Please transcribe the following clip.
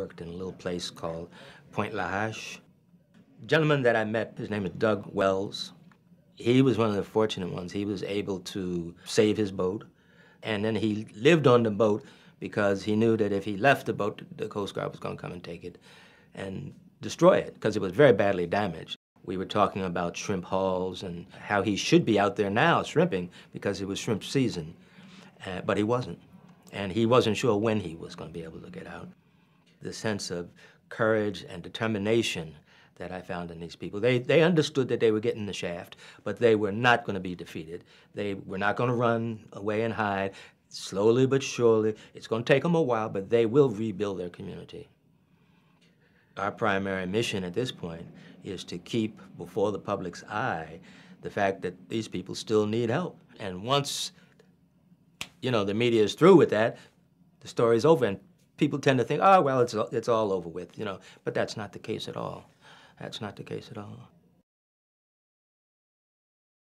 worked in a little place called Point La Hache. gentleman that I met, his name is Doug Wells. He was one of the fortunate ones. He was able to save his boat, and then he lived on the boat because he knew that if he left the boat, the Coast Guard was going to come and take it and destroy it because it was very badly damaged. We were talking about shrimp hauls and how he should be out there now shrimping because it was shrimp season, uh, but he wasn't. And he wasn't sure when he was going to be able to get out. The sense of courage and determination that I found in these people. They, they understood that they were getting the shaft, but they were not going to be defeated. They were not going to run away and hide. Slowly but surely, it's going to take them a while, but they will rebuild their community. Our primary mission at this point is to keep before the public's eye the fact that these people still need help. And once, you know, the media is through with that, the story's over, and people tend to think, oh, well, it's, it's all over with, you know. But that's not the case at all. That's not the case at all.